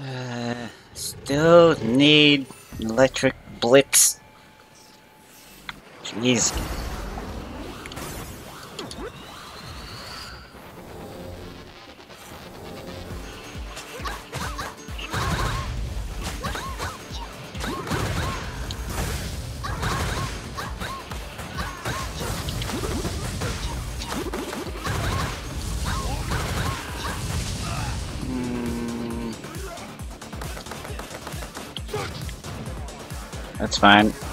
Uh, still need electric blitz. Jeez. Fine.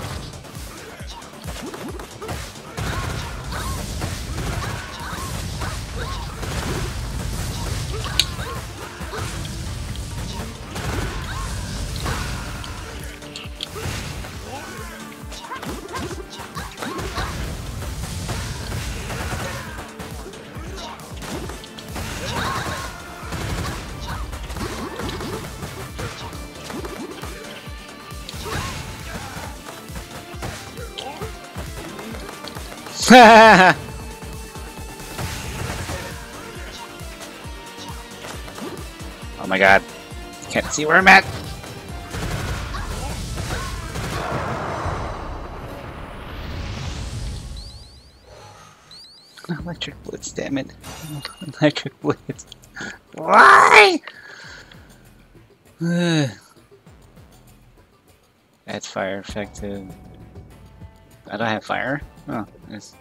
oh my god. Can't see where I'm at. Electric Blitz, damn it. Electric Blitz. Why? That's fire effective. I don't have fire. Oh, it's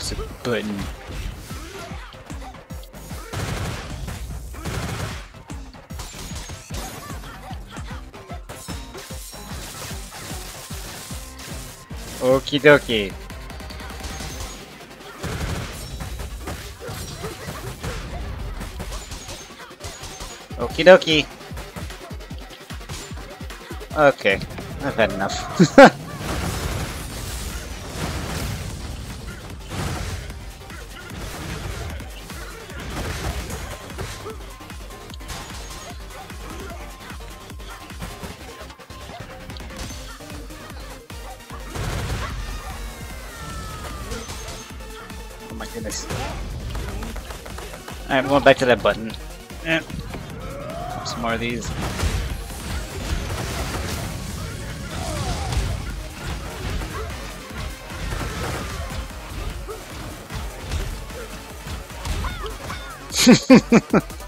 There's a button. Okie dokie. Okie dokie. Okay, I've had enough. my goodness. Alright, I'm going back to that button. Eh. Some more of these.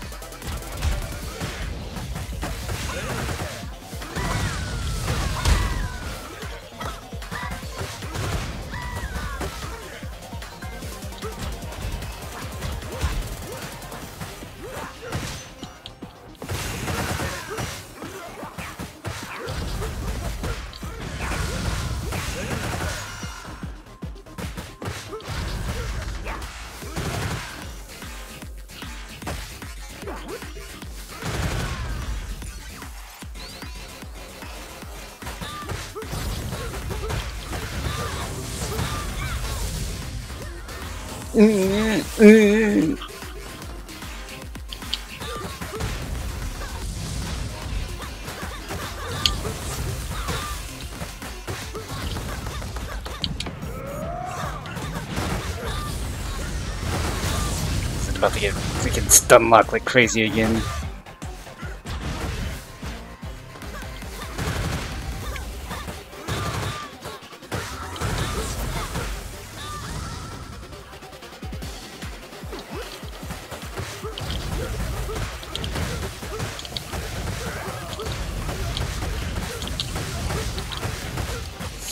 about to get freaking stun locked like crazy again.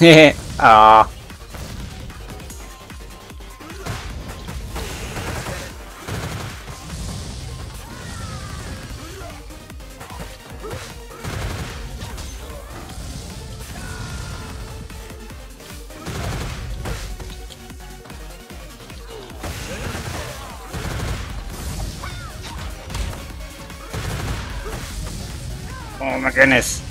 Oh my goodness.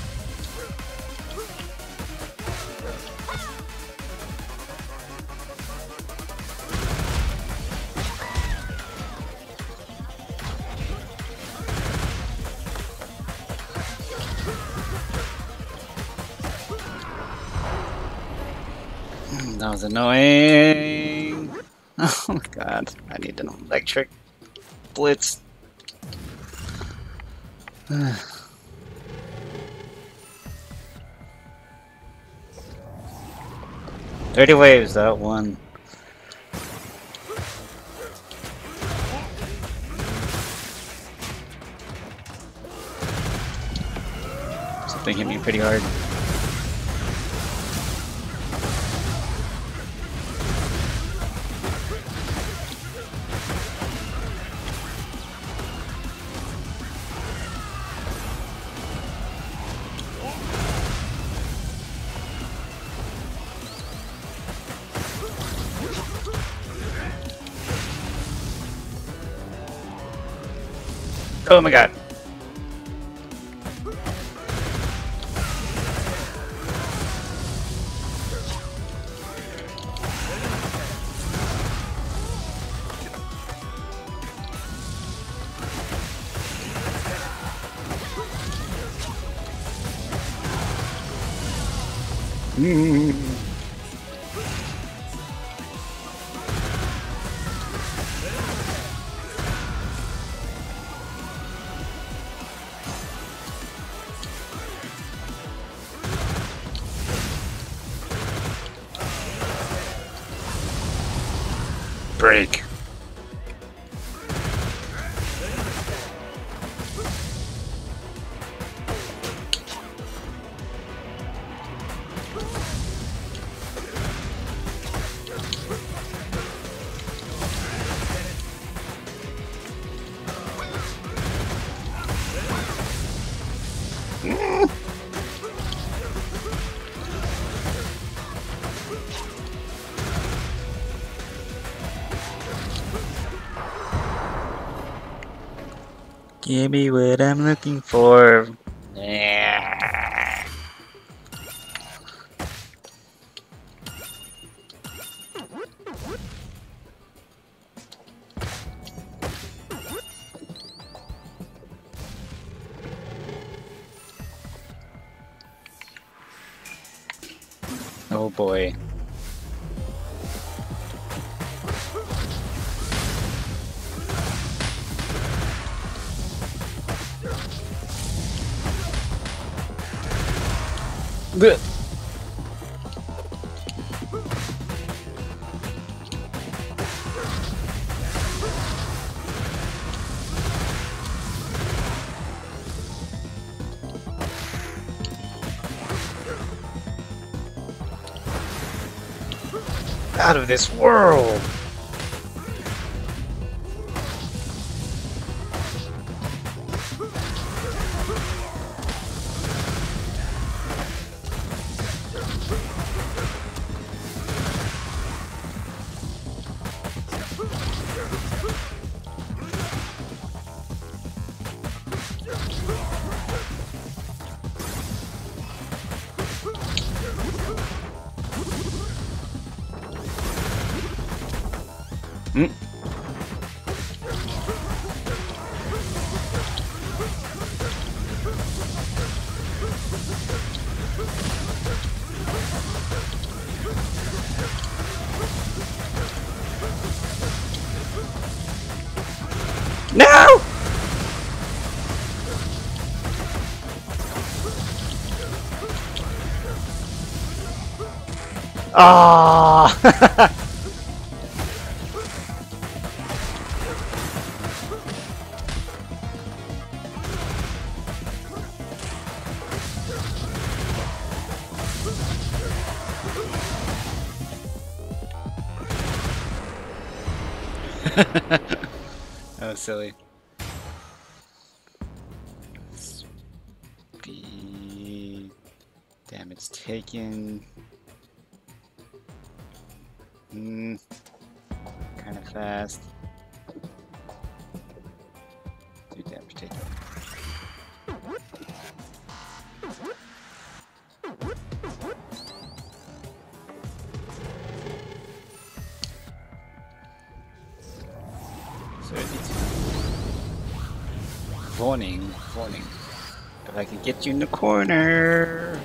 Was annoying. Oh my god, I need an electric blitz. Thirty waves, that one. Something hit me pretty hard. Oh my god. Mm-hmm. Break. Give me what I'm looking for. Oh boy. Out of this world! Ah! that was silly. Speed damage taken. Hmm. Kind of fast. Do damage taken. So I need. Warning, warning. If I can get you in the corner.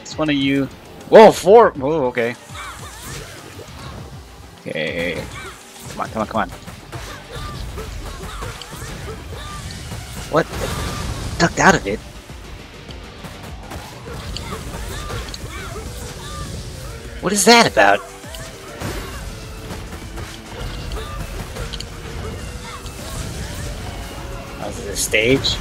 It's one of you. Whoa, four! Whoa, okay. Okay. Come on, come on, come on. What? Ducked out of it? What is that about? Oh, is it a stage?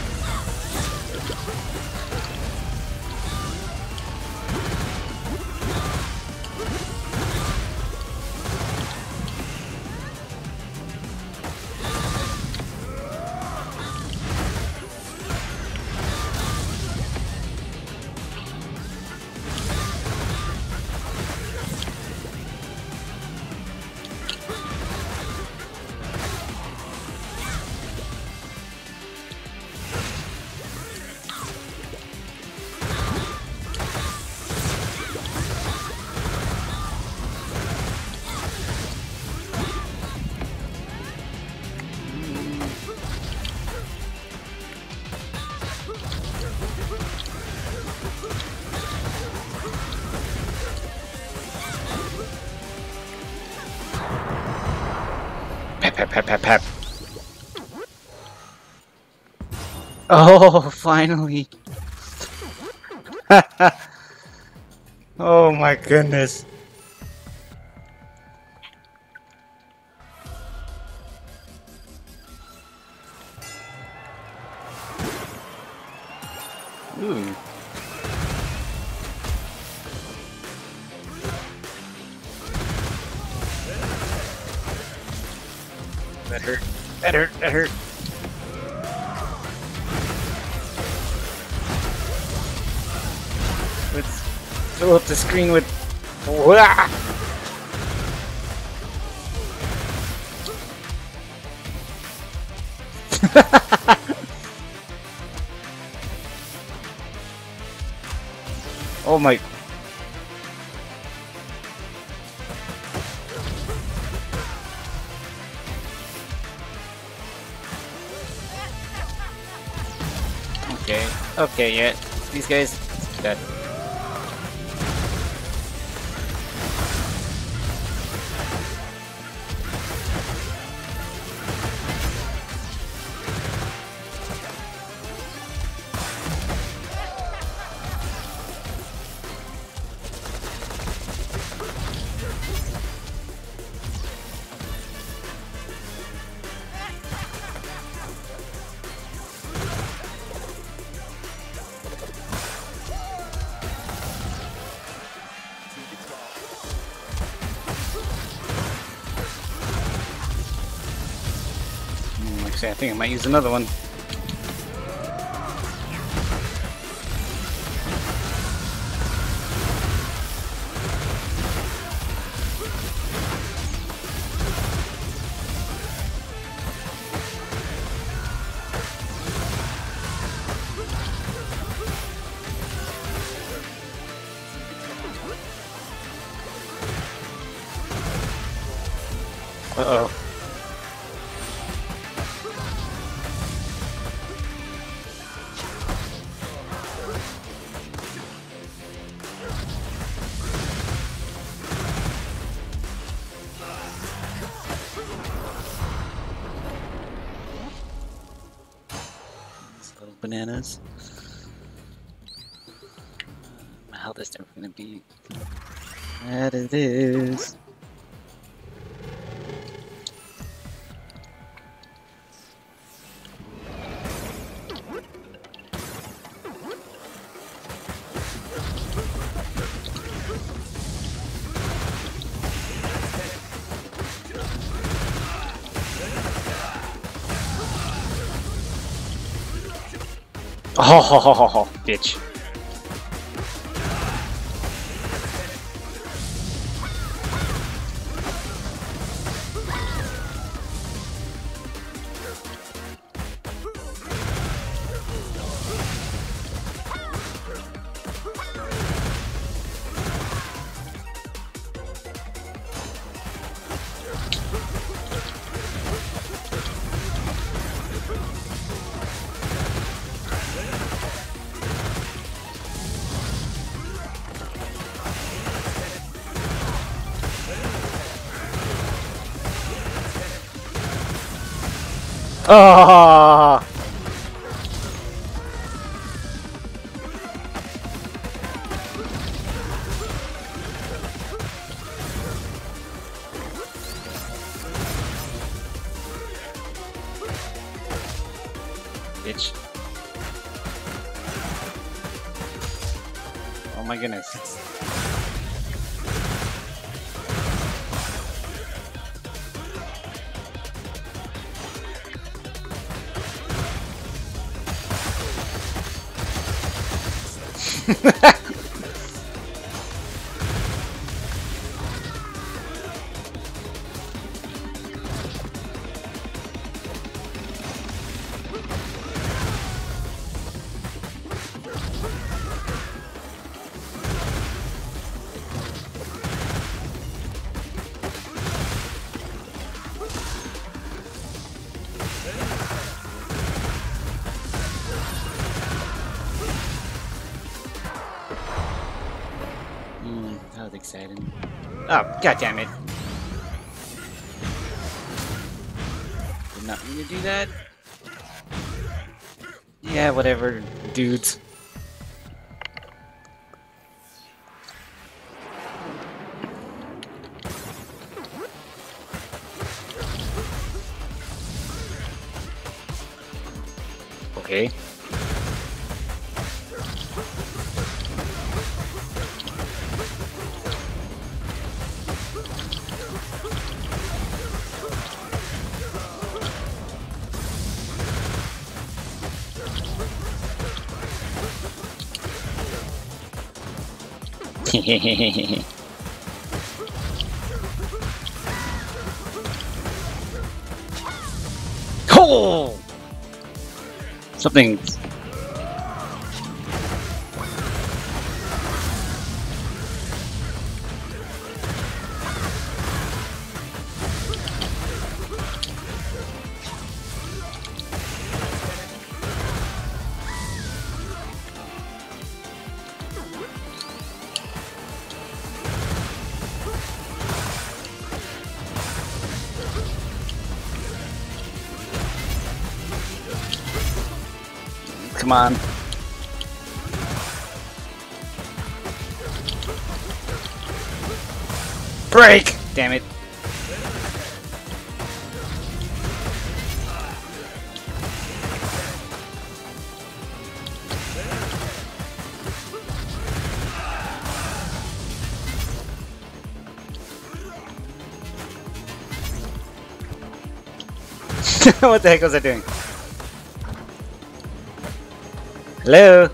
Pep, pep, pep, pep. Oh, finally. oh my goodness. Screen with. Oh my. Okay. Okay, yeah. These guys. That. I think I might use another one. Uh-oh. Bananas. My health is never gonna be that it is. Oh, ho, ho, ho, ho, bitch. Oh! Bitch. Oh my goodness. Hmm, was exciting. Oh, god damn it. Did not mean to do that. Yeah, whatever, dudes. Oh! Something. Come on. Break! Damn it. what the heck was I doing? Hello?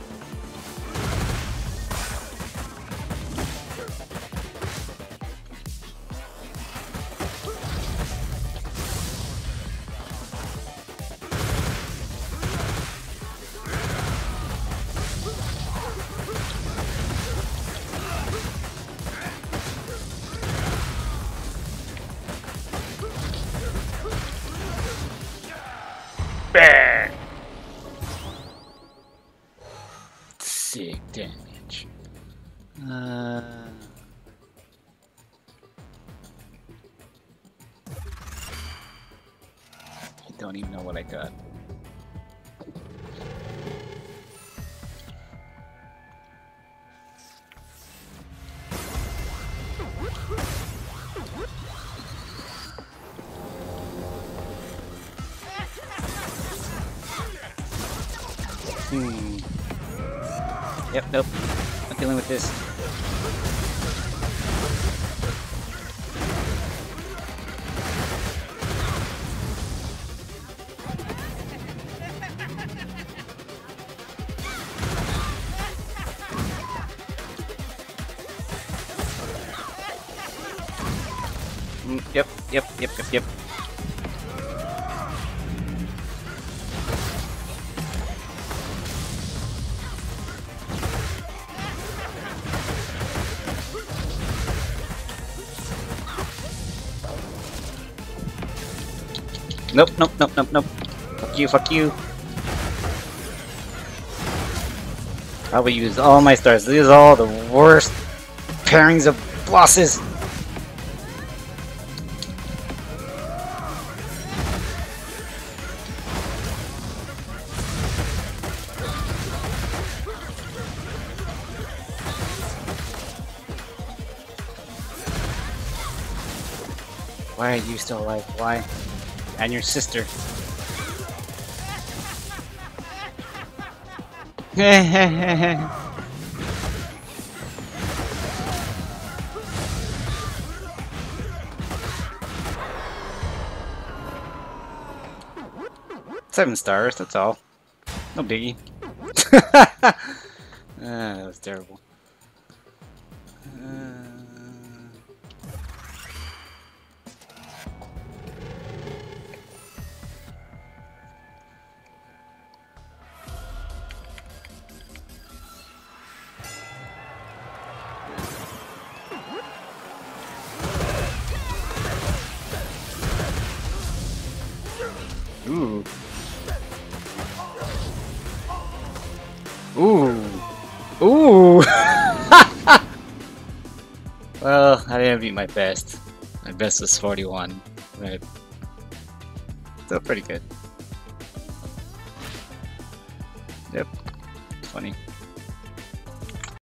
Don't even know what I got. Hmm. Yep, nope. I'm dealing with this. Yep, yep, yep, yep, yep. Nope, nope, nope, nope, nope. Fuck you, fuck you. I will use all my stars. These are all the worst pairings of bosses. Why are you still alive? Why? And your sister. Seven stars, that's all. No biggie. ah, that was terrible. Ooh. well, I didn't beat my best. My best was 41. But still pretty good.